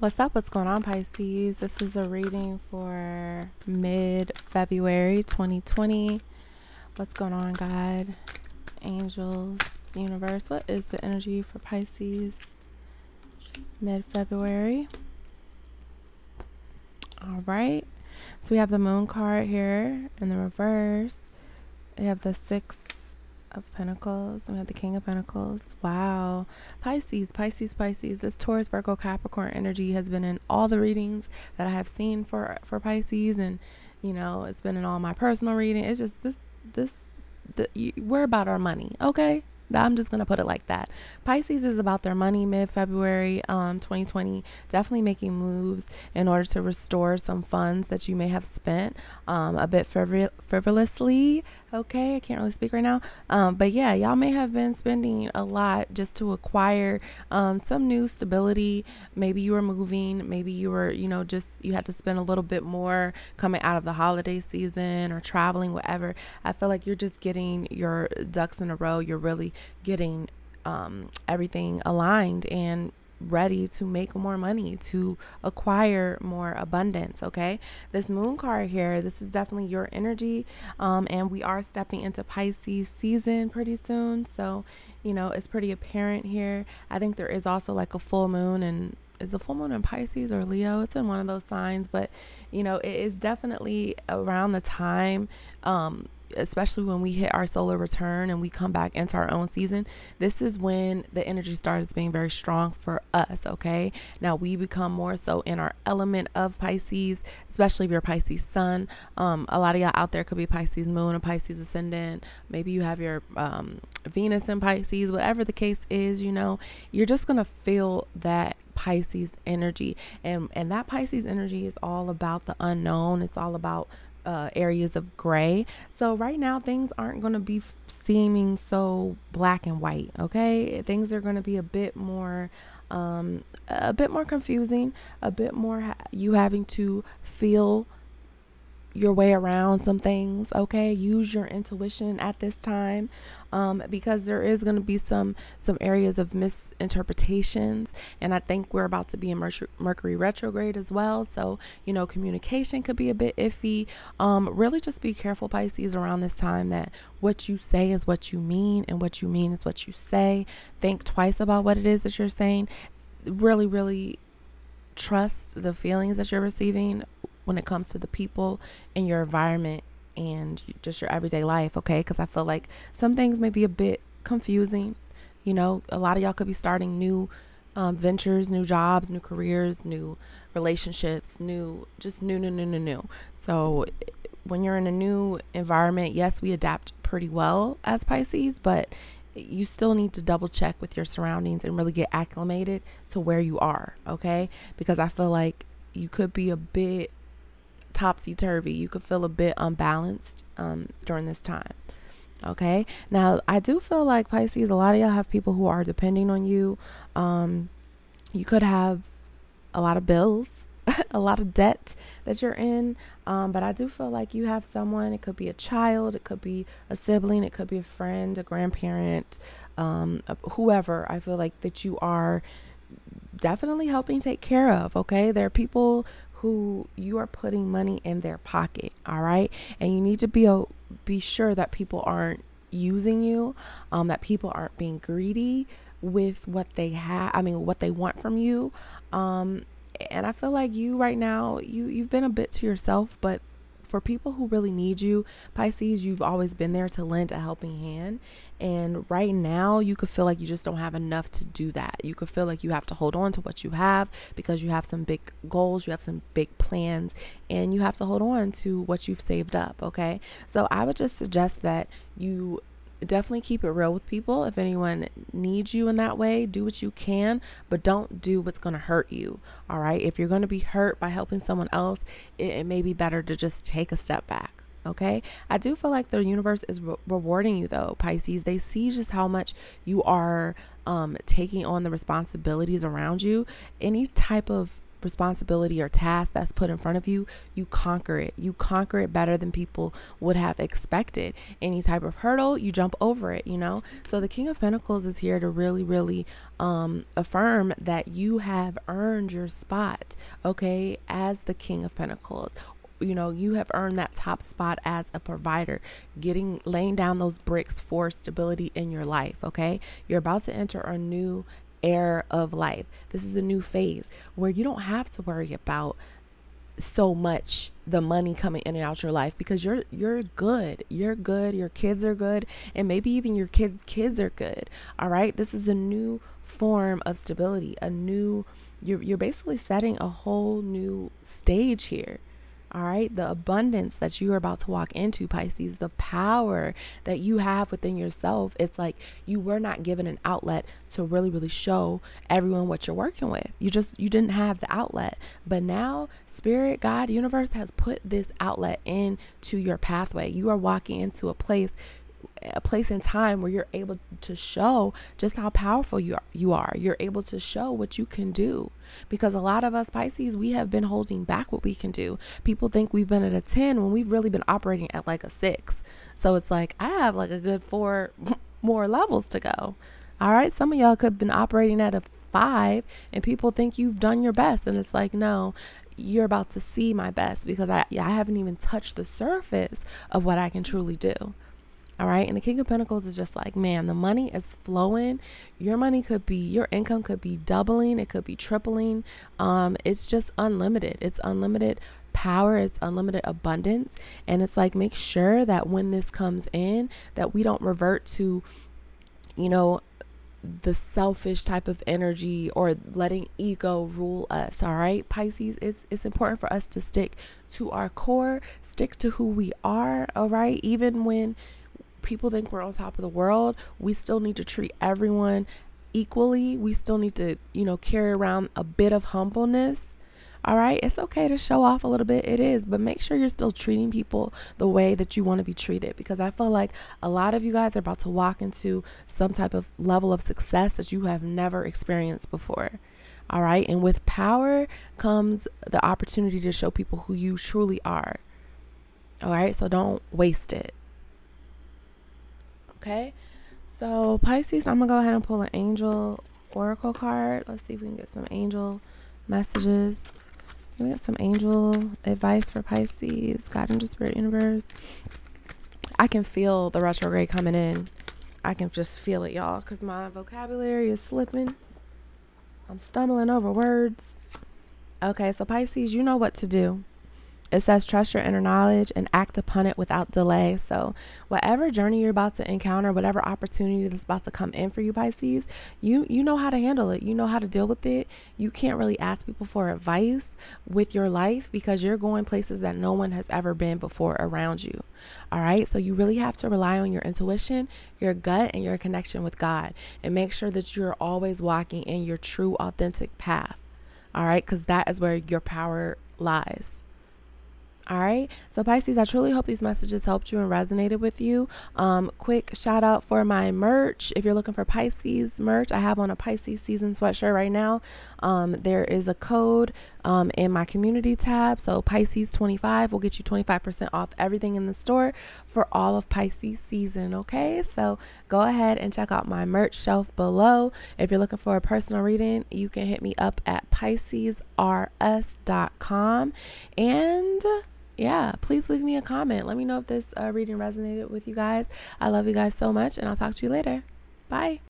What's up? What's going on, Pisces? This is a reading for mid February 2020. What's going on, God? Angels, universe. What is the energy for Pisces mid February? All right. So we have the moon card here in the reverse. We have the six of Pentacles. We have the King of Pentacles. Wow. Pisces, Pisces, Pisces. This Taurus, Virgo, Capricorn energy has been in all the readings that I have seen for for Pisces, and you know it's been in all my personal reading. It's just this this the, we're about our money, okay? I'm just going to put it like that. Pisces is about their money mid February um, 2020, definitely making moves in order to restore some funds that you may have spent um, a bit frivol- frivolously. Okay, I can't really speak right now. Um, but yeah, y'all may have been spending a lot just to acquire um, some new stability. Maybe you were moving, maybe you were, you know, just you had to spend a little bit more coming out of the holiday season or traveling, whatever. I feel like you're just getting your ducks in a row. You're really getting um, everything aligned and ready to make more money, to acquire more abundance. Okay. This moon card here, this is definitely your energy. Um, and we are stepping into Pisces season pretty soon. So, you know, it's pretty apparent here. I think there is also like a full moon and is a full moon in Pisces or Leo. It's in one of those signs, but you know, it is definitely around the time um, especially when we hit our solar return and we come back into our own season, this is when the energy starts being very strong for us. Okay. Now we become more so in our element of Pisces, especially if you're Pisces sun. Um, a lot of y'all out there could be Pisces moon or Pisces ascendant. Maybe you have your um, Venus in Pisces, whatever the case is, you know, you're just going to feel that Pisces energy. And, and that Pisces energy is all about the unknown. It's all about uh, areas of gray. So right now things aren't going to be seeming so black and white. Okay, things are going to be a bit more, um, a bit more confusing, a bit more ha- you having to feel your way around some things okay? Use your intuition at this time um, because there is going to be some some areas of misinterpretations and i think we're about to be in mercury, mercury retrograde as well so you know communication could be a bit iffy. Um, really just be careful pisces around this time that what you say is what you mean and what you mean is what you say. Think twice about what it is that you're saying. Really really trust the feelings that you're receiving when it comes to the people in your environment and just your everyday life, okay? Because I feel like some things may be a bit confusing. You know, a lot of y'all could be starting new um, ventures, new jobs, new careers, new relationships, new, just new, new, new, new, new. So when you're in a new environment, yes, we adapt pretty well as Pisces, but you still need to double check with your surroundings and really get acclimated to where you are, okay? Because I feel like you could be a bit topsy turvy. You could feel a bit unbalanced um, during this time. Okay. Now, I do feel like Pisces, a lot of y'all have people who are depending on you. Um, you could have a lot of bills, a lot of debt that you're in. Um, but I do feel like you have someone, it could be a child, it could be a sibling, it could be a friend, a grandparent, um, whoever. I feel like that you are definitely helping take care of. Okay. There are people who you are putting money in their pocket, all right? And you need to be a, be sure that people aren't using you, um, that people aren't being greedy with what they have. I mean, what they want from you. Um, and I feel like you right now, you you've been a bit to yourself, but for people who really need you, Pisces, you've always been there to lend a helping hand. And right now, you could feel like you just don't have enough to do that. You could feel like you have to hold on to what you have because you have some big goals, you have some big plans, and you have to hold on to what you've saved up. Okay. So I would just suggest that you definitely keep it real with people. If anyone needs you in that way, do what you can, but don't do what's going to hurt you. All right. If you're going to be hurt by helping someone else, it, it, may be better to just take a step back. Okay. I do feel like the universe is re- rewarding you, though, Pisces. They see just how much you are um, taking on the responsibilities around you. Any type of responsibility or task that's put in front of you, you conquer it. You conquer it better than people would have expected. Any type of hurdle, you jump over it, you know? So the King of Pentacles is here to really, really um, affirm that you have earned your spot, okay, as the King of Pentacles you know you have earned that top spot as a provider getting laying down those bricks for stability in your life okay you're about to enter a new era of life. This is a new phase where you don't have to worry about so much the money coming in and out your life because you're you're good. You're good. Your kids are good. And maybe even your kids kids are good. All right? This is a new form of stability a new you're, you're basically setting a whole new stage here all right, the abundance that you are about to walk into, Pisces, the power that you have within yourself. It's like you were not given an outlet to really, really show everyone what you're working with. You just, you didn't have the outlet. But now, Spirit, God, universe has put this outlet into your pathway. You are walking into a place a place in time where you're able to show just how powerful you are, you are. You're able to show what you can do. Because a lot of us Pisces, we have been holding back what we can do. People think we've been at a 10 when we've really been operating at like a 6. So it's like I have like a good 4 more levels to go. All right, some of y'all could have been operating at a 5 and people think you've done your best and it's like no, you're about to see my best because I I haven't even touched the surface of what I can truly do. All right. And the King of Pentacles is just like, man, the money is flowing. Your money could be, your income could be doubling, it could be tripling. Um, it's just unlimited. It's unlimited power, it's unlimited abundance. And it's like, make sure that when this comes in, that we don't revert to, you know, the selfish type of energy or letting ego rule us all right pisces it's it's important for us to stick to our core stick to who we are all right even when people think we're on top of the world, we still need to treat everyone equally. We still need to, you know, carry around a bit of humbleness. All right, it's okay to show off a little bit. It is, but make sure you're still treating people the way that you want to be treated because I feel like a lot of you guys are about to walk into some type of level of success that you have never experienced before. All right, and with power comes the opportunity to show people who you truly are. All right, so don't waste it. Okay. So Pisces, I'm gonna go ahead and pull an angel oracle card. Let's see if we can get some angel messages. We got some angel advice for Pisces, God and Spirit Universe. I can feel the retrograde coming in. I can just feel it, y'all, because my vocabulary is slipping. I'm stumbling over words. Okay, so Pisces, you know what to do. It says, trust your inner knowledge and act upon it without delay. So, whatever journey you're about to encounter, whatever opportunity that's about to come in for you, Pisces, you you know how to handle it. You know how to deal with it. You can't really ask people for advice with your life because you're going places that no one has ever been before around you. All right. So, you really have to rely on your intuition, your gut, and your connection with God, and make sure that you're always walking in your true, authentic path. All right. Because that is where your power lies. All right. So, Pisces, I truly hope these messages helped you and resonated with you. Um, quick shout out for my merch. If you're looking for Pisces merch, I have on a Pisces season sweatshirt right now. Um, there is a code um, in my community tab. So, Pisces 25 will get you 25% off everything in the store for all of Pisces season. Okay. So, go ahead and check out my merch shelf below. If you're looking for a personal reading, you can hit me up at PiscesRus.com. And yeah, please leave me a comment. Let me know if this uh, reading resonated with you guys. I love you guys so much, and I'll talk to you later. Bye.